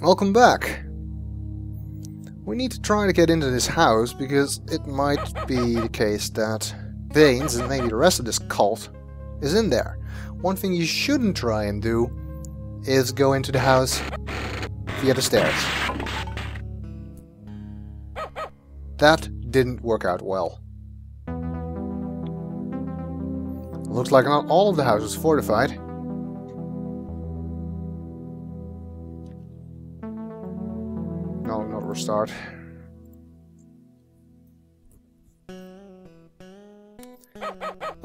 welcome back. We need to try to get into this house because it might be the case that Bains and maybe the rest of this cult is in there. One thing you shouldn't try and do is go into the house via the stairs. That didn't work out well. Looks like not all of the house is fortified. Not.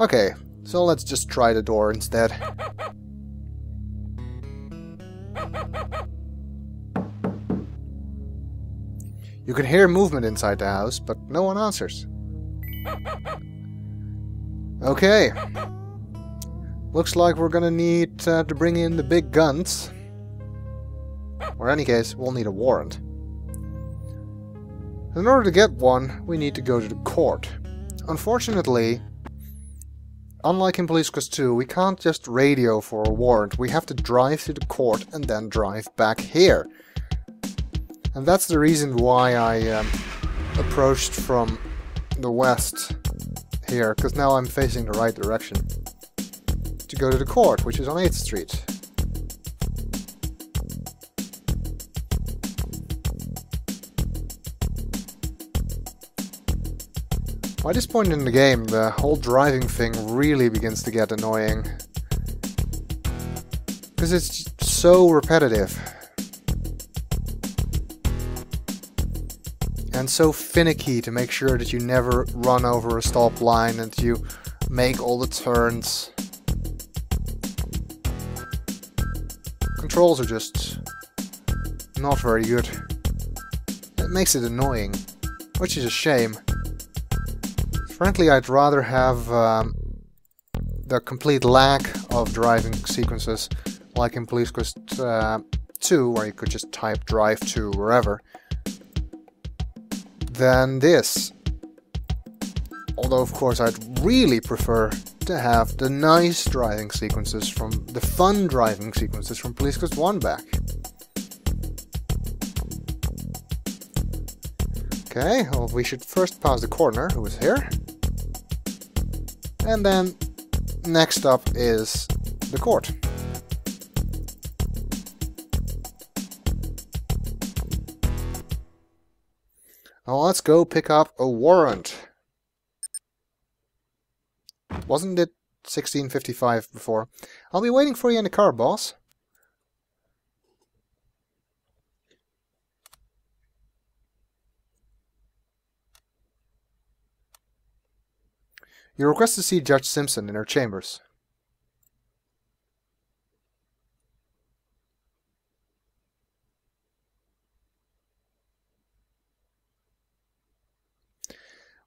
Okay, so let's just try the door instead. You can hear movement inside the house, but no one answers. Okay. Looks like we're gonna need uh, to bring in the big guns. Or in any case, we'll need a warrant. In order to get one, we need to go to the court. Unfortunately, unlike in Police Quest 2, we can't just radio for a warrant. We have to drive to the court and then drive back here. And that's the reason why I um, approached from the west here, because now I'm facing the right direction. To go to the court, which is on 8th Street. By this point in the game, the whole driving thing really begins to get annoying. Because it's so repetitive. And so finicky to make sure that you never run over a stop line and you make all the turns. Controls are just not very good. It makes it annoying, which is a shame. Frankly, I'd rather have um, the complete lack of driving sequences, like in Police Quest uh, 2, where you could just type drive to wherever, than this. Although, of course, I'd really prefer to have the nice driving sequences from the fun driving sequences from Police Quest 1 back. Okay, well, we should first pass the coroner, who is here. And then next up is the court. Now let's go pick up a warrant. Wasn't it 1655 before? I'll be waiting for you in the car, boss. You request to see Judge Simpson in her chambers.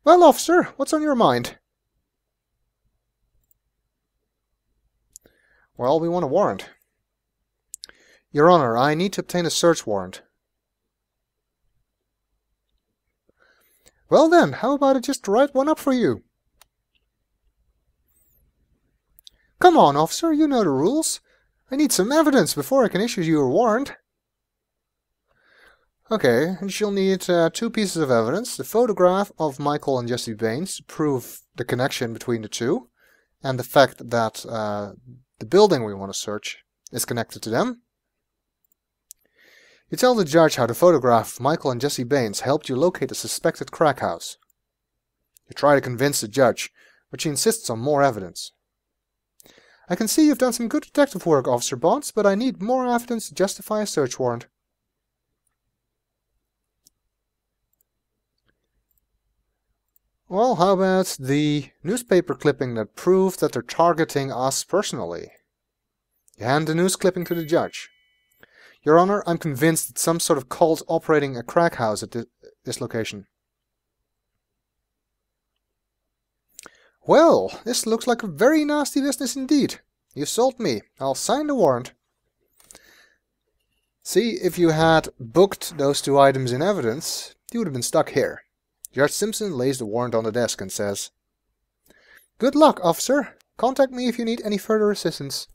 Well, officer, what's on your mind? Well, we want a warrant. Your Honor, I need to obtain a search warrant. Well then, how about I just write one up for you? Come on, officer, you know the rules. I need some evidence before I can issue you a warrant. Okay, and she'll need uh, two pieces of evidence. The photograph of Michael and Jessie Bains to prove the connection between the two, and the fact that uh, the building we want to search is connected to them. You tell the judge how the photograph of Michael and Jessie Bains helped you locate the suspected crack house. You try to convince the judge, but she insists on more evidence. I can see you've done some good detective work, Officer Bonds, but I need more evidence to justify a search warrant. Well, how about the newspaper clipping that proves that they're targeting us personally? You hand the news clipping to the judge. Your Honor, I'm convinced that some sort of cult operating a crack house at this, this location. Well, this looks like a very nasty business indeed. You sold me. I'll sign the warrant. See, if you had booked those two items in evidence, you would have been stuck here. Judge Simpson lays the warrant on the desk and says, Good luck, officer. Contact me if you need any further assistance.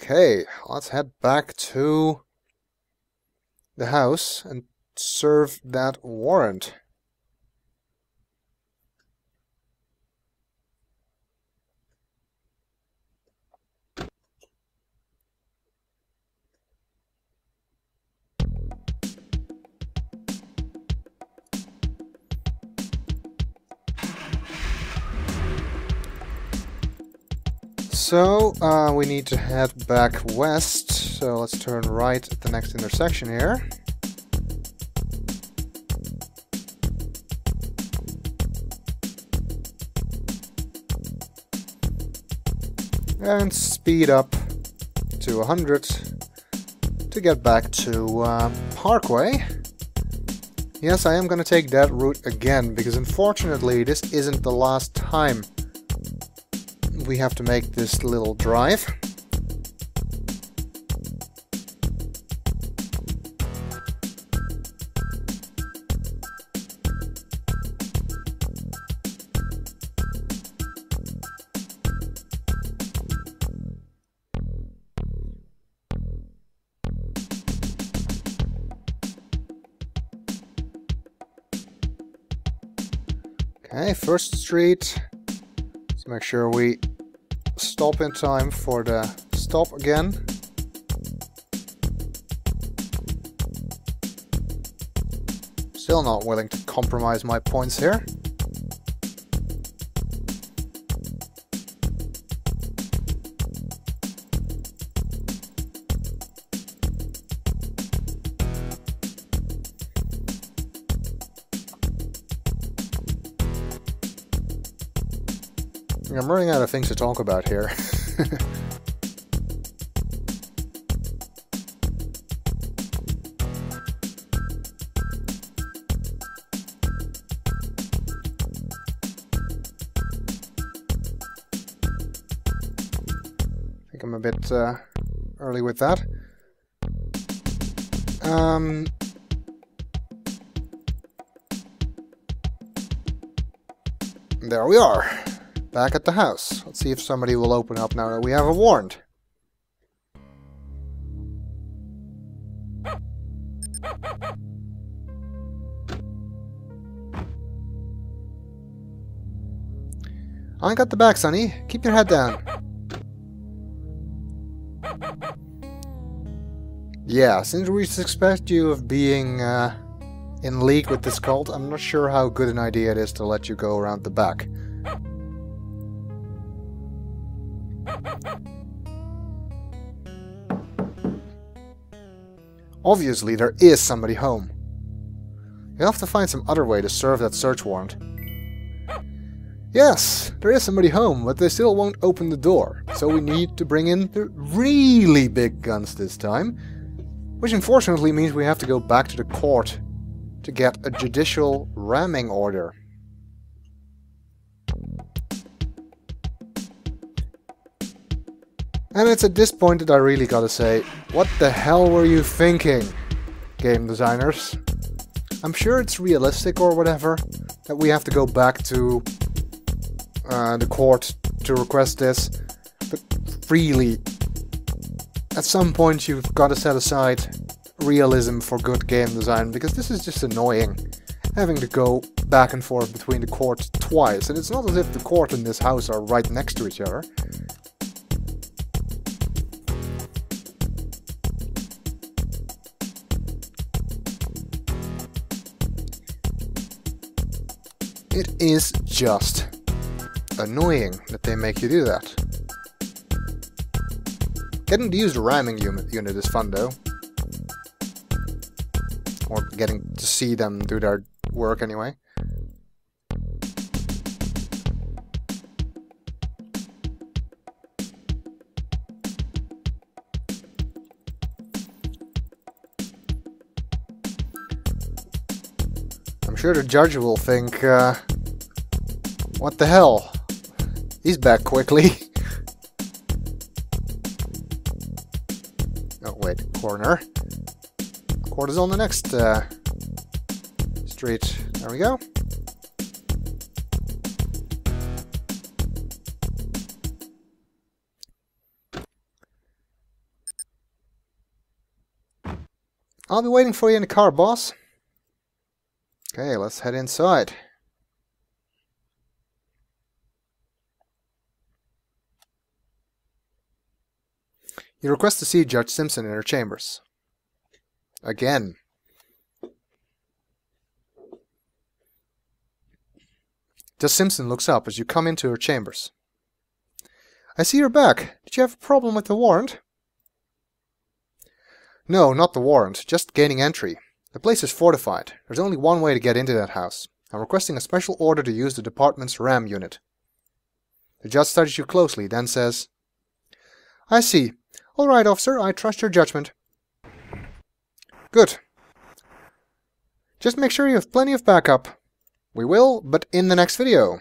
Okay, let's head back to the house and serve that warrant. So, uh, we need to head back west, so let's turn right at the next intersection here. And speed up to 100 to get back to uh, Parkway. Yes, I am going to take that route again, because unfortunately this isn't the last time we have to make this little drive. Okay, First Street. Let's make sure we stop in time for the stop again. Still not willing to compromise my points here. I'm running out of things to talk about here. I think I'm a bit uh, early with that. Um, there we are back at the house. Let's see if somebody will open up now that we have a warrant. I got the back, Sonny. Keep your head down. Yeah, since we suspect you of being uh, in league with this cult, I'm not sure how good an idea it is to let you go around the back. Obviously, there is somebody home. You'll have to find some other way to serve that search warrant. Yes, there is somebody home, but they still won't open the door, so we need to bring in the really big guns this time, which unfortunately means we have to go back to the court to get a judicial ramming order. And it's at this point that I really gotta say, what the hell were you thinking, game designers? I'm sure it's realistic or whatever, that we have to go back to uh, the court to request this, but really, at some point you've gotta set aside realism for good game design, because this is just annoying, having to go back and forth between the court twice, and it's not as if the court and this house are right next to each other. It is just annoying that they make you do that. Getting to use the unit, unit is fun though. Or getting to see them do their work anyway. sure the judge will think, uh, what the hell? He's back quickly. oh, wait, corner. Cortez on the next uh, street. There we go. I'll be waiting for you in the car, boss. Okay, let's head inside. You request to see Judge Simpson in her chambers. Again. Judge Simpson looks up as you come into her chambers. I see you're back. Did you have a problem with the warrant? No, not the warrant, just gaining entry. The place is fortified. There's only one way to get into that house. I'm requesting a special order to use the department's RAM unit. The judge studies you closely, then says, I see. All right, officer, I trust your judgment. Good. Just make sure you have plenty of backup. We will, but in the next video.